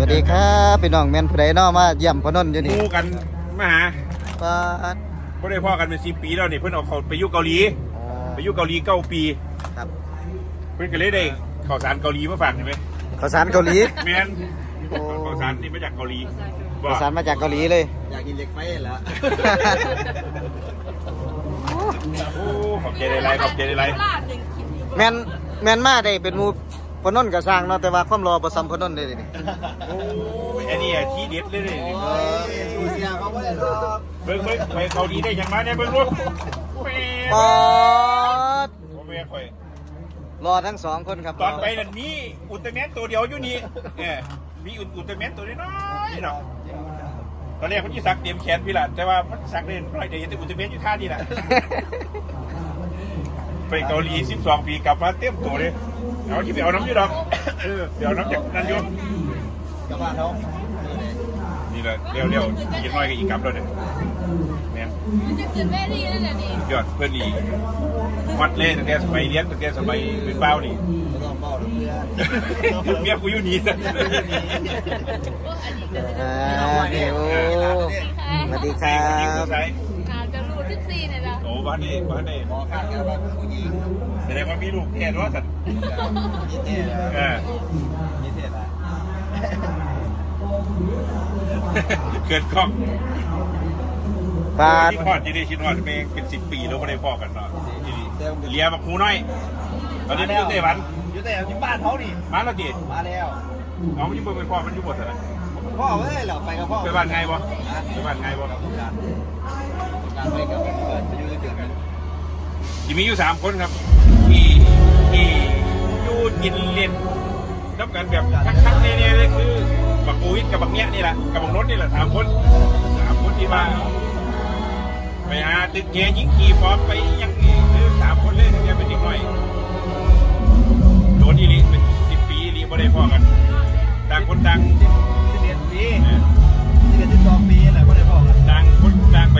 วัสดีครับพี่น้องแม่นผู้ใดเนาะมาเยี่ยมพอนุ่นอยู่หนี่มู่กันมาหาปาดบ่ได้พ่อกันเป็นสิบปีแล้วนี่เพิ่นเอาเขาไปอยู่เกาหลีอ๋อไปอยู่เกาหลีเก้าปี ครับ เพิ่นก็เลยได้ข้าวสารเกาหลีมาฝากใช่ไหมข้าวสารเกาหลีแม่นโอ้ข้าวสารนี่มาจากเกาหลีบ่ข้าวสารมาจากเกาหลีเลย อยากกินเหล็กไฟแล้วโอ้ขอบใจหลายๆขอบใจหลายแม่นแม่นมาได้เป็นหมู พอนุ่นก็สร้างเนาะแต่ว่าความรอประซ้ำพอนุ่นเลยนี่ๆโอ้ยอันนี้อะที่เด็ดเลยนี่โอ้ยสูเสียเขาไม่ได้หรอกเบิ่งเบิ่งไปเกาหลีได้หยังมาเนี่ยเบิ่งลูกแม่ปอดบ่แม่ข่อยรอทั้งสองคนครับตอนไปนั่นมีอุลตร้าแมนตัวเดียวอยู่นี่เออมีอุลอุลตร้าแมนตัวน้อยๆเนาะตอนแรกมันที่สักเตรียมแขนพี่ล่ะแต่ว่ามันสักเล่นร้อยเดียวเห็นแต่อุลตร้าแมนอยู่ท่านี่แหละไปเกาหลี12ปีกลับมาเต็มตัวเลย เอาที่ไปเอาน้ำอยู่ดอกเออเดี๋ยวน้ำจากนั่นอยู่กลับบ้านเขานี่แหละเร็วเร็วๆอีกน้อยก็อีกกลับแล้วเนี่ยแม่นมันจะขึ้นเวทีนั่นแหละนี่ยอดเพื่อนนี่วัดเล่ตั้งแต่สมัยเรียนตั้งแต่สมัยเป็นเป้านี่ไม่ต้องเบ้าหรอกเพื่อนเมียกูอยู่นี่ซะพวกอันนี้ก็จะอ่าเดี๋ยวสวัสดีครับอาจจะรูดสิบสี่เนี่ยนะโอ้ บ้านนี้บ้านนี้หมอขาดแค่บ้านผู้หญิงแสดงว่ามีลูกแค่ด้วยสัตว์มีเท่เออมีเท่ละเกิดกล้องปาดที่พ่อที่ได้ชินว่าเป็นเป็นสิบปีแล้วไม่ได้พ่อกันเนาะที่นี่เลียบักครูน้อยตอนนี้มันอยู่ไต้หวันอยู่แต่ที่บ้านเขานี่มาแล้วจีมาแล้วเอามันอยู่บนไปพ่อมันอยู่บนอะไร พ่อเว้ยเหรอไปกับพ่อไปบ้านไงบ่ไปบ้านไงบ่กับการการไปกับเพื่อนไปอยู่เดือนกันที่มีอยู่สามคนครับที่ที่อยู่กินเล่นนับกันแบบคักๆเนี่ยเลยคือบักปูวิทกับบักเนี้ยนี่แหละกับบักรถนี่แหละสามคนสามคนที่มาไปหาตึกเกยิงขี่พร้อมไปยังนี่คือสามคนเลยเนี่ยเป็นเด็กน้อยโดนอีหลีเป็นสิบปีอีหลีบ่ได้พ่อกันต่างคนต่างสิบเอ็ด ปีสิบเอ็ดสิบสองปีแหละไม่ได้พ่อกันต่างคนต่างไป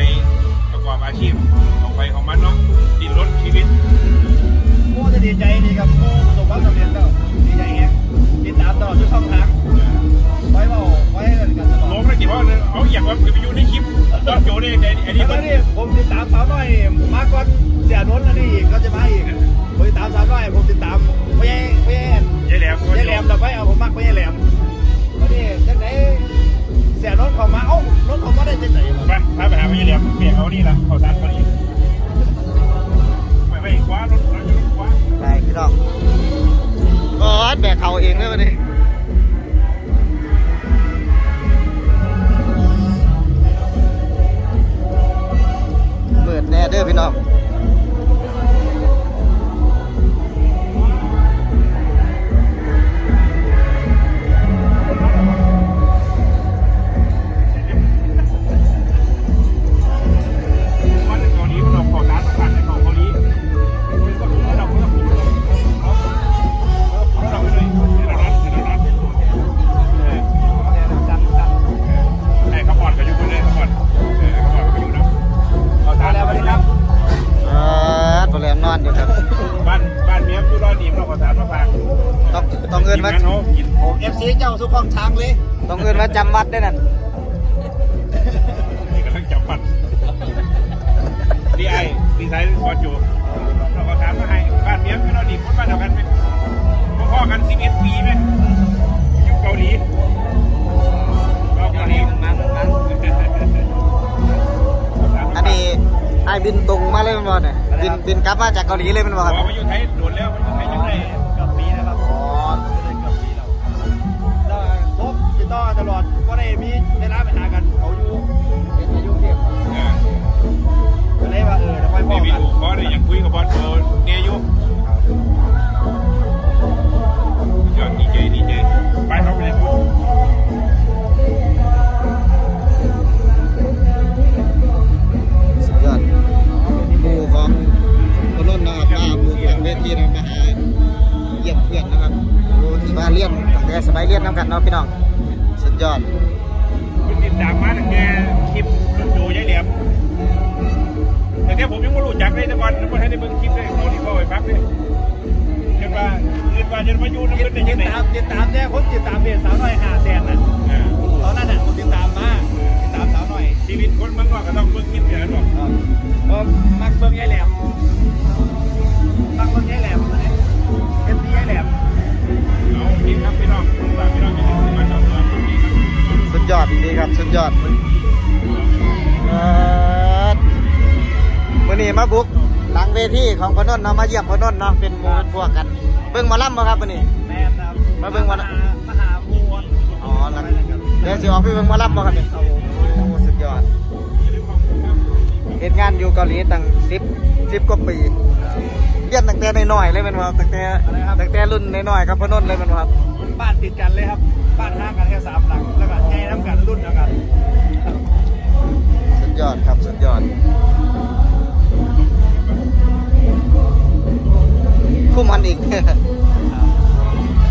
ประกอบอาชีพของไปของมันเนาะดิ้นรนชีวิตโอ้จะดีใจดีกับโอ้ประสบความสำเร็จแล้วดีใจแฮะติดตามตลอดทุกช่องทางไว้เบาไว้กันตลอดโน้มแล้วกี่ว่าเอาอย่างว่าไปอยู่ในคลิปตอนโจได้ไงอันนี้แล้วมัก็นนี่ผมติดตามสาวน้อยมาก่อนเสียนนท์อันนี้อีกก็จะมาอีกผมติดตามสาวน้อยผมติดตามไม่ใช่ไม่ใช่ยายแหลมไม่ใช่แหลมแต่ไม่เอาผมมักไม่ใช่แหลมแล้ วนี่จังไหนเสียนนท์เขามาเอ้านนท์เขามาได้จังไหนไปพาไปหาพี่เหลี่ยมเปียกเอานี่ละเขาตัดเขานี่ไปไปคว้ารถรถคว้าไปพี่น้องปอดแบกเขาเองเลยวันนี้เปิดแน่เด้อพี่น้อง ฟซีเจ้าสุขของช้างเลยต้องเอินมาจำวัดด้วยนั่นนี่กำลังจับมันดีไอดีไซน์พอจูเราก็ถามมาให้บ้านเมียไม่รอดดีคนบ้านเดียวกันไหมพ่อกันสิบเอ็ดปีไหมอยู่เกาหลีเราเกาหลีมันมันมันอันนี้ไอ้บินตรงมาเลยมันบอลเนี่ยบินบินกลับมาจากเกาหลีเลยมันบอพลอมาอยู่ไทยโดนแล้วมาอยู่ไทยยังไง ต่อตลอดก็ได้มีเวลาไปหากันเขาอยู่ ยังไม่รู้จักเลยแต่วันยังไม่ให้ในเบิ่งคลิปเลยเขาดีกว่าไปฟังเลยเกิดว่าเกิดว่าจะมาอยู่น้ำกันไดยังไงตามติดตามแน่คนติดตามเพจสาวหน่อยหาแสนน่ะตอนนั้นน่ะคนติดตามมาติดตามสาวหน่อยชีวิตคนมันก็ต้องเบิ่งคลิปอย่างนั้นหรอกก็มักเบิ่งไงแหละ หลังเวทีของพนนท์เนาะมาเยี่ยมพนนท์เนาะเป็นหมู่เป็นพวกกัน เบิ่งหมาล่ำบ่ครับวันนี้แม่นครับมาเบิ่งวันมหามหามวลอ๋อแล้วเดี๋ยวสิออกไปเบิ่งหมาล่ำบ่ครับนี่โอ้สุดยอดเฮ็ดงานอยู่เกาหลีตั้ง10 10กว่าปีเรียนตั้งแต่น้อยๆเลยแม่นบ่ครับตั้งแต่ตั้งแต่รุ่นน้อยๆครับพนนท์เลยแม่นบ่ครับบ้านติดกันเลยครับบ้านห่างกันแค่สามหลังแล้วก็ใหญ่น้ำกันรุ่นเดียวกันสุดยอดครับสุดยอด คุ้มมันอีก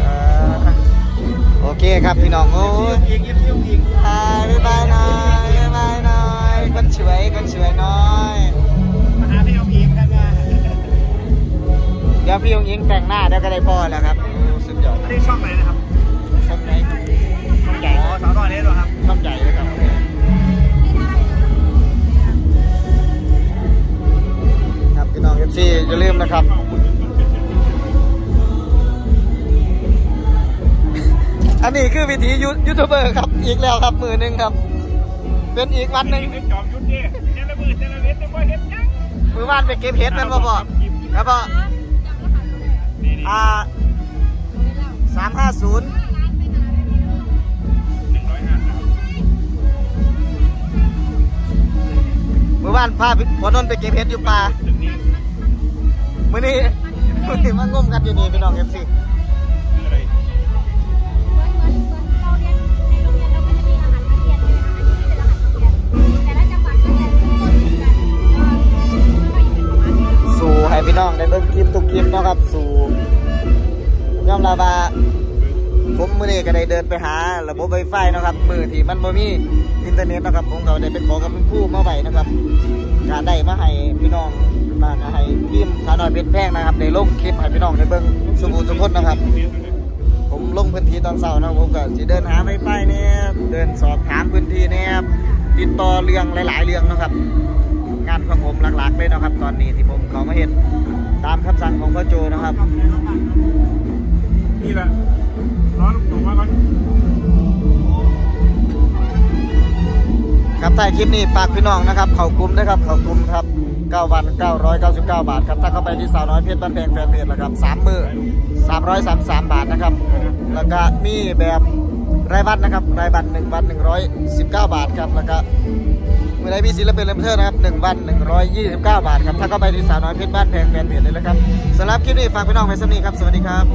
เอ่อโอเคครับพี่น้องโอ้ยยิงยิงยิงยิงอ่าบ๊ายบายหน่อยบ๊ายบายหน่อยคนสวยคนสวยน้อยมาหาพี่เอายิงกันมาเดี๋ยวพี่ยงยิงแต่งหน้าเดี๋ยวก็ได้พ่อแล้วครับโอ้สุดยอดอันนี้ช่องไหนนะครับช่องไหนครับช่องใหญ่อ๋อสาวน้อยนี่เหรอครับช่องใหญ่เลยครับครับพี่น้องเอฟซีอย่าลืมนะครับ อันนี้คือวิธียูยทูบเบอร์ครับ อีกแล้วครับมือหนึ่งครับ เป็นอีกวันหนึ่งจอมยุทธเนี่ยเจละมือเจละเวทแต่ว่าเห็นยังมือว่านไปเก็บเห็ดแมันบ่พ่อครับพ่ออ่าสามห้าศูนย์หนึ่งร้อยห้าสามมือว่านพาพ่อนนท์ไปเก็บเห็ดอยู่ป่ามื้อนี้มื้อนี้มางมกันอยู่นี่พี่น้อง FC ให้พี่น้องได้เบิ่งคลิปทุกคลิปเนาะครับ สู่ยอมรับว่าผมมื้อนี้ก็ได้เดินไปหาระบบไวไฟนะครับ มือที่มันบ่มีอินเทอร์เน็ตนะครับผมก็ได้ไปขอกับคุณครูมาไว้นะครับก็ได้มาให้พี่น้องมาให้ทีมสาวน้อยเพชรแพงนะครับได้ลงคลิปให้พี่น้องได้เบิ่งสมบูรณ์ทุกคนนะครับ ผมลงพื้นที่ตอนเช้านะผมก็สิเดินหาไฟไฟเนี่ยเดินสอบถามพื้นที่เนี่ยติดต่อเรื่องหลาย ๆ เรื่องนะครับานของผมหลักๆเลยนะครับ ตอนนี้ที่ผมเขามาเห็นตามคำสั่งของพ่อโจนะครับ นี่แหละรอลุงตู่มาก่อนครับท้ายคลิปนี้ฝากพี่น้องนะครับ เขากลุ่มนะครับ เขากลุ่มครับ9วัน999 บาทครับ ถ้าเข้าไปที่สาวน้อยเพชรบ้านแพงแฟนเพจนะครับ3มือ333 บาทนะครับ แล้วก็มีแบบรายวันนะครับ รายวัน1วัน119 บาทครับ แล้วก็เมื่อไรมีศิลปินเลมเทอร์นะครับ1วัน129บาทครับ ถ้าเข้าไปที่สาวน้อยเพชรบ้านแพงแฟนเพจเลยนะครับสำหรับคลิปนี้ฝากพี่น้องไว้สักนี้ครับ สวัสดีครับ